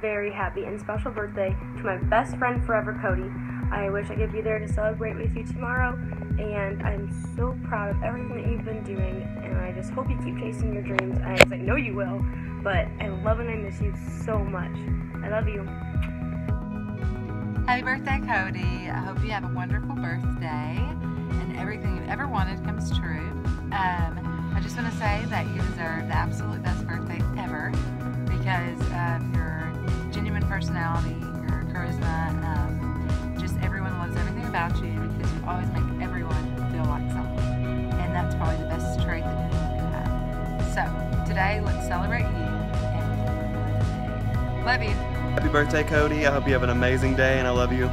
very happy and special birthday to my best friend forever, Cody. I wish I could be there to celebrate with you tomorrow, and I'm so proud of everything that you've been doing, and I just hope you keep chasing your dreams, as I know you will, but I love and I miss you so much. I love you. Happy birthday, Cody. I hope you have a wonderful birthday and everything you've ever wanted comes true. Um, I just want to say that you deserve the absolute best birthday always make everyone feel like someone. And that's probably the best trait that anyone can have. So, today, let's celebrate you. And love you. Happy birthday, Cody. I hope you have an amazing day and I love you.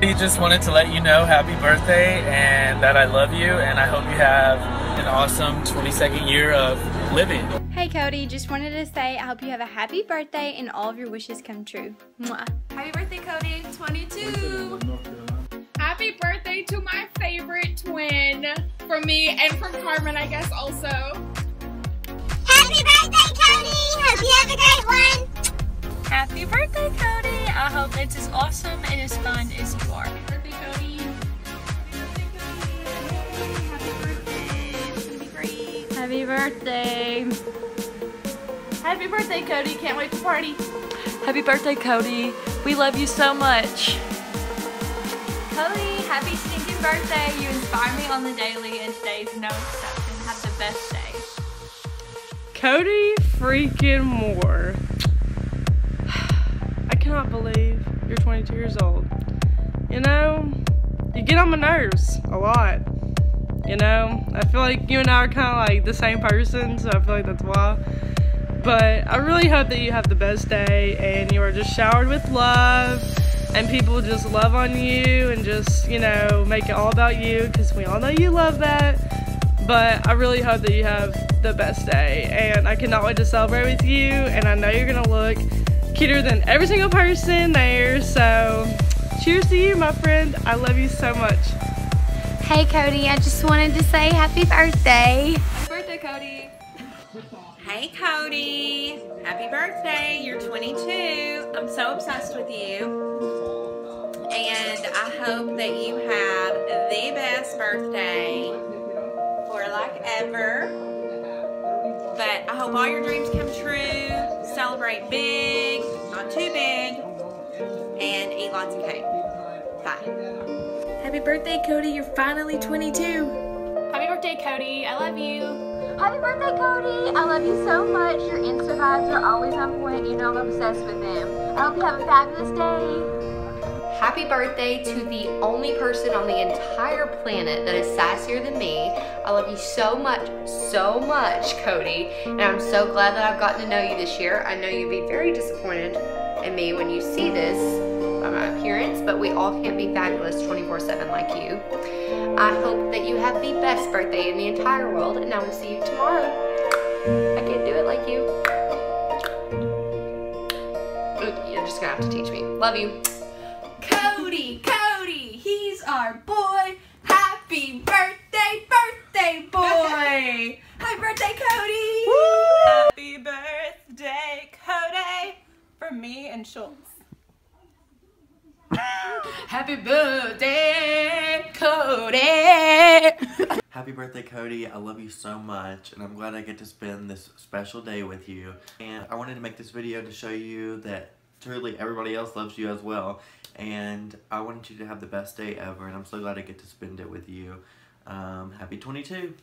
We just wanted to let you know happy birthday and that I love you and I hope you have an awesome 22nd year of living. Hey Cody, just wanted to say I hope you have a happy birthday and all of your wishes come true. Mwah. Happy birthday, Cody. 22. Happy birthday to my favorite twin from me and from Carmen, I guess, also. Happy birthday, Cody! Hope you have a great one! Happy birthday, Cody! I hope it's as awesome and as fun as you are. Happy birthday, Cody! Happy birthday! Happy birthday, Cody. Can't wait to party. Happy birthday, Cody. We love you so much. Cody, happy stinking birthday. You inspire me on the daily and today's no exception. Have the best day. Cody freaking Moore. I cannot believe you're 22 years old. You know, you get on my nerves a lot. You know, I feel like you and I are kind of like the same person, so I feel like that's why. But I really hope that you have the best day and you are just showered with love and people just love on you and just, you know, make it all about you because we all know you love that. But I really hope that you have the best day and I cannot wait to celebrate with you and I know you're going to look cuter than every single person there. So cheers to you, my friend. I love you so much. Hey Cody, I just wanted to say happy birthday. Happy birthday, Cody. Hey Cody, happy birthday. You're 22. I'm so obsessed with you. And I hope that you have the best birthday for like ever. But I hope all your dreams come true. Celebrate big, not too big, and eat lots of cake. Bye. Happy birthday, Cody. You're finally 22. Happy birthday, Cody. I love you. Happy birthday, Cody. I love you so much. Your Insta vibes are always on point. You know I'm obsessed with them. I hope you have a fabulous day. Happy birthday to the only person on the entire planet that is sassier than me. I love you so much, so much, Cody. And I'm so glad that I've gotten to know you this year. I know you'd be very disappointed in me when you see this by my appearance, but we all can't be fabulous 24-7 like you. I hope that you have the best birthday in the entire world, and I will see you tomorrow. I can't do it like you. You're just gonna have to teach me. Love you. Cody, Cody, he's our boy. Happy birthday, birthday boy. Happy birthday, Cody. Happy birthday, Cody. For me and Schultz. Happy birthday, Cody. Happy birthday, Cody. I love you so much, and I'm glad I get to spend this special day with you. And I wanted to make this video to show you that truly everybody else loves you as well. And I wanted you to have the best day ever, and I'm so glad I get to spend it with you. Um, happy 22.